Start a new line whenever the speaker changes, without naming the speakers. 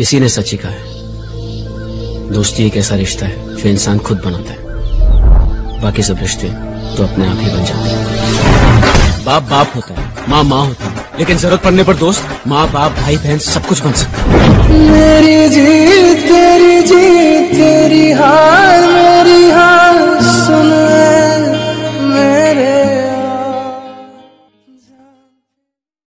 किसी ने सच ही कहा है। दोस्ती एक ऐसा रिश्ता है जो इंसान खुद बनाता है। बाकी सब रिश्ते तो अपने आप ही बन जाते हैं। बाप बाप होता है, माँ माँ होती है, लेकिन ज़रूरत पड़ने पर दोस्त, माँ बाप, भाई बहन सब कुछ बन सकता है।